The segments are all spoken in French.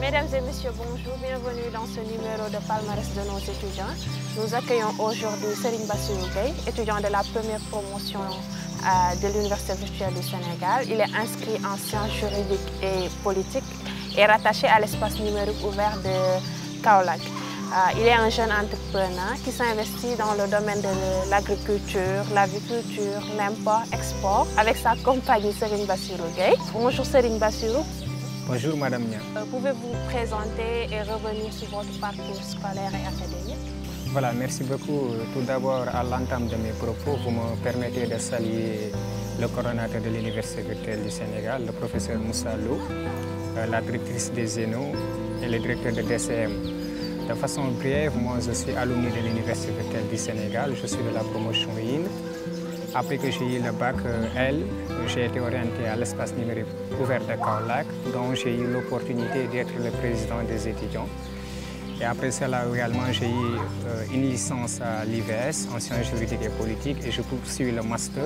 Mesdames et messieurs, bonjour, bienvenue dans ce numéro de palmarès de nos étudiants. Nous accueillons aujourd'hui Serine Bassirou Gueye, étudiant de la première promotion euh, de l'Université virtuelle du Sénégal. Il est inscrit en sciences juridiques et politiques et rattaché à l'espace numérique ouvert de Kaolack. Euh, il est un jeune entrepreneur qui s'investit dans le domaine de l'agriculture, l'aviculture, l'import, export avec sa compagnie Serine Bassirou Gueye. Bonjour Serine Bassirou. Bonjour Madame Nia. Euh, Pouvez-vous présenter et revenir sur votre parcours scolaire et académique? Voilà, merci beaucoup. Tout d'abord, à l'entame de mes propos, vous me permettez de saluer le coordonnateur de l'Université virtuelle du Sénégal, le professeur Moussa Lou, euh, la directrice des Zéno et le directeur de DCM. De façon brève, moi je suis alumni de l'Université virtuelle du Sénégal, je suis de la promotion IN. Après que j'ai eu le bac euh, L, j'ai été orienté à l'espace numérique ouvert de Kaolack, dont j'ai eu l'opportunité d'être le président des étudiants. Et après cela également, j'ai eu euh, une licence à l'IVS en sciences juridiques et politiques et je poursuis le master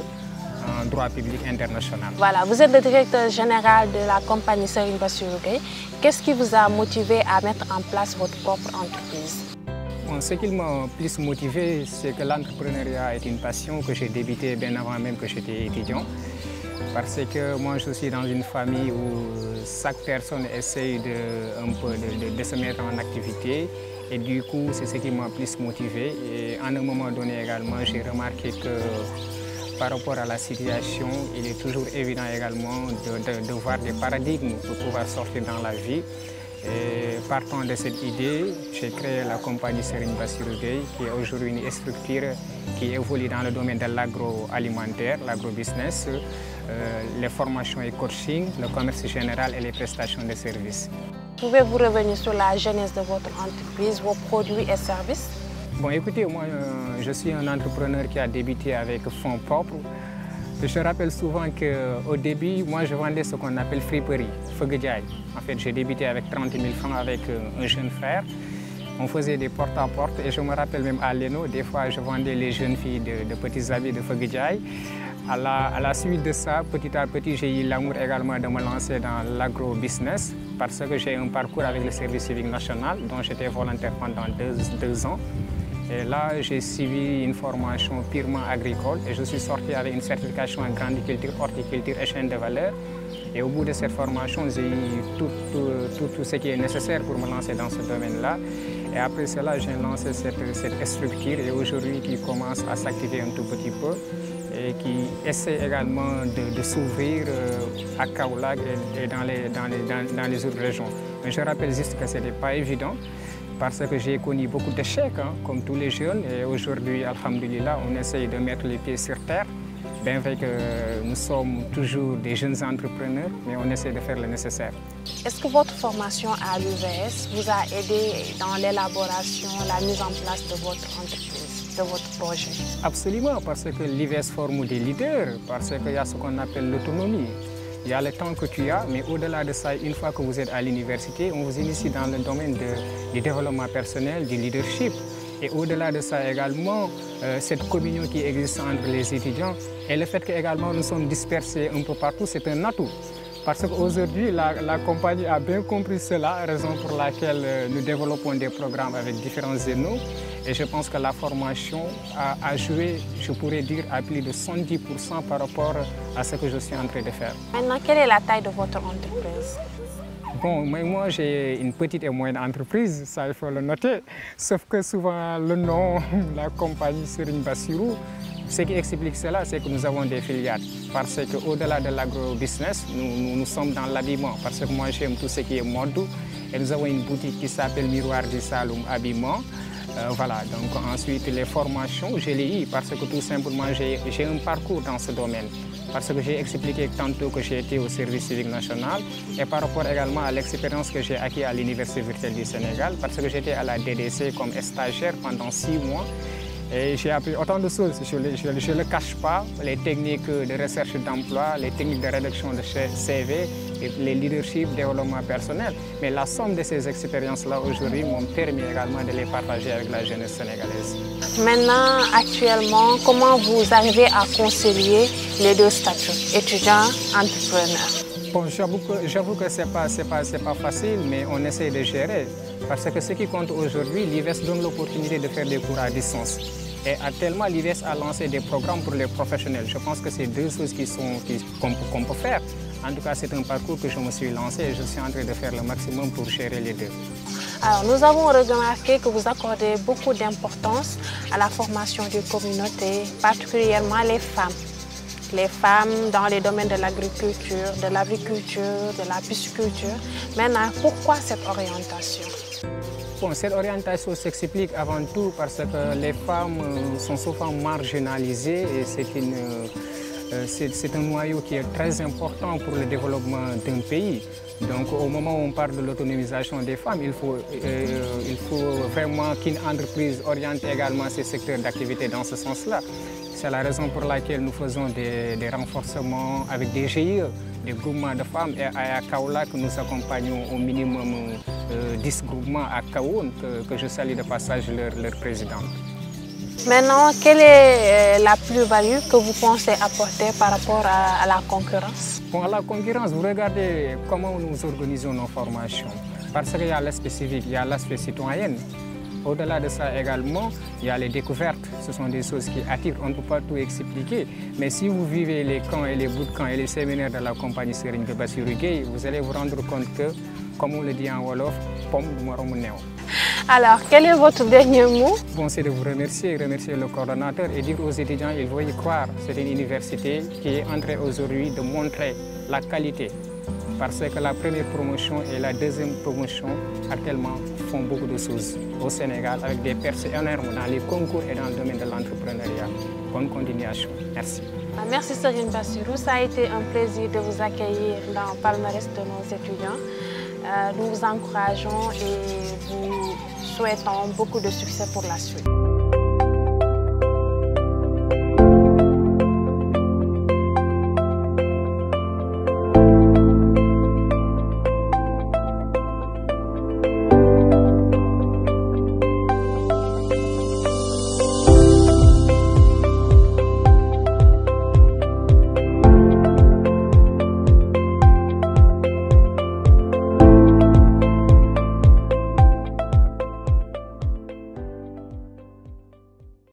en droit public international. Voilà, vous êtes le directeur général de la compagnie Serine Bassirou Gueye. Qu'est-ce qui vous a motivé à mettre en place votre propre entreprise? Ce qui m'a plus motivé, c'est que l'entrepreneuriat est une passion que j'ai débutée bien avant même que j'étais étudiant. Parce que moi, je suis dans une famille où chaque personne essaye de, se mettre en activité. Et du coup, c'est ce qui m'a plus motivé. Et à un moment donné également, j'ai remarqué que par rapport à la situation, il est toujours évident également de, voir des paradigmes pour pouvoir sortir dans la vie. Partant de cette idée, j'ai créé la compagnie Serine Bassirou Gueye, qui est aujourd'hui une structure qui évolue dans le domaine de l'agroalimentaire, l'agrobusiness, euh, les formations et coaching, le commerce général et les prestations de services. Pouvez-vous revenir sur la genèse de votre entreprise, vos produits et services? Bon, écoutez, moi, euh, je suis un entrepreneur qui a débuté avec fonds propres. Je rappelle souvent qu'au début, moi, je vendais ce qu'on appelle friperie, Fogedjaï. En fait, j'ai débuté avec 30 000 francs avec euh, un jeune frère. On faisait des porte-à-porte et je me rappelle même à Leno, des fois, je vendais les jeunes filles de, petits habits de Fogedjaï. À la, suite de ça, petit à petit, j'ai eu l'amour également de me lancer dans l'agro-business parce que j'ai un parcours avec le service civique national dont j'étais volontaire pendant deux ans. Et là, j'ai suivi une formation purement agricole et je suis sorti avec une certification en grandiculture, horticulture et chaîne de valeur. Et au bout de cette formation, j'ai eu tout, ce qui est nécessaire pour me lancer dans ce domaine-là. Et après cela, j'ai lancé cette, structure et aujourd'hui qui commence à s'activer un tout petit peu et qui essaie également de, s'ouvrir euh, à Kaolack et, dans les autres régions. Mais je rappelle juste que ce n'était pas évident parce que j'ai connu beaucoup d'échecs, hein, comme tous les jeunes. Et aujourd'hui, Alhamdulillah, on essaye de mettre les pieds sur terre. Bien vrai que nous sommes toujours des jeunes entrepreneurs, mais on essaie de faire le nécessaire. Est-ce que votre formation à l'UVS vous a aidé dans l'élaboration, la mise en place de votre entreprise, de votre projet? Absolument, parce que l'IVS forme des leaders, parce qu'il y a ce qu'on appelle l'autonomie. Il y a le temps que tu as, mais au-delà de ça, une fois que vous êtes à l'université, on vous initie dans le domaine du développement personnel, du leadership. Et au-delà de ça également, euh, cette communion qui existe entre les étudiants et le fait qu'également nous sommes dispersés un peu partout, c'est un atout. Parce qu'aujourd'hui, la, la compagnie a bien compris cela, raison pour laquelle euh, nous développons des programmes avec différents zénos. Et je pense que la formation a, a joué, je pourrais dire, à plus de 110% par rapport à ce que je suis en train de faire. Maintenant, quelle est la taille de votre entreprise? Bon, mais moi j'ai une petite et moyenne entreprise, ça il faut le noter. Sauf que souvent le nom, la compagnie Serine Bassirou, ce qui explique cela, c'est que nous avons des filiales. Parce qu'au-delà de l'agro-business, nous, nous- sommes dans l'habillement. Parce que moi j'aime tout ce qui est mode. Et nous avons une boutique qui s'appelle Miroir du Saloum Habillement. Euh, voilà, donc ensuite les formations, je l'ai eu parce que tout simplement j'ai un parcours dans ce domaine. Parce que j'ai expliqué tantôt que j'ai été au service civique national et par rapport également à l'expérience que j'ai acquis à l'Université virtuelle du Sénégal, parce que j'étais à la DDC comme stagiaire pendant six mois. Et j'ai appris autant de choses, je ne le cache pas, les techniques de recherche d'emploi, les techniques de rédaction de CV, et les leadership, développement personnel. Mais la somme de ces expériences-là aujourd'hui m'ont permis également de les partager avec la jeunesse sénégalaise. Maintenant, actuellement, comment vous arrivez à concilier les deux statuts, étudiant, entrepreneur? Bon, j'avoue que, ce n'est pas, pas, pas facile, mais on essaie de gérer. Parce que ce qui compte aujourd'hui, l'IVES donne l'opportunité de faire des cours à distance. Et actuellement, l'IVES a lancé des programmes pour les professionnels. Je pense que c'est deux choses qu'on peut faire. En tout cas, c'est un parcours que je me suis lancé et je suis en train de faire le maximum pour gérer les deux. Alors, nous avons remarqué que vous accordez beaucoup d'importance à la formation d'une communauté, particulièrement les femmes les femmes dans les domaines de l'agriculture, de l'aviculture, de la pisciculture. Maintenant, pourquoi cette orientation? Cette orientation s'explique avant tout parce que les femmes sont souvent marginalisées et c'est une euh, c'est un noyau qui est très important pour le développement d'un pays. Donc au moment où on parle de l'autonomisation des femmes, il faut, euh, vraiment qu'une entreprise oriente également ses secteurs d'activité dans ce sens-là. C'est la raison pour laquelle nous faisons des, renforcements avec des GIE, des groupements de femmes. Et à que nous accompagnons au minimum 10 euh, groupements à Kaoun, que, je salue de passage leur, leur présidente. Maintenant, quelle est euh, la plus-value que vous pensez apporter par rapport à, la concurrence? Pour la concurrence, vous regardez comment nous organisons nos formations. Parce qu'il y a l'aspect civique, il y a l'aspect citoyen. Au-delà de ça également, il y a les découvertes. Ce sont des choses qui attirent. On ne peut pas tout expliquer. Mais si vous vivez les camps et les bootcamps et les séminaires de la compagnie Serigne de vous allez vous rendre compte que, comme on le dit en Wolof, pomme de Alors, quel est votre dernier mot? Bon, C'est de vous remercier, remercier le coordonnateur et dire aux étudiants qu'il faut y croire. C'est une université qui est en train aujourd'hui de montrer la qualité parce que la première promotion et la deuxième promotion actuellement font beaucoup de choses au Sénégal avec des percées énormes dans les concours et dans le domaine de l'entrepreneuriat. Bonne continuation. Merci. Ah, merci Serine Bassirou. Ça a été un plaisir de vous accueillir dans le palmarès de nos étudiants. Euh, nous vous encourageons et vous souhaitons beaucoup de succès pour la suite.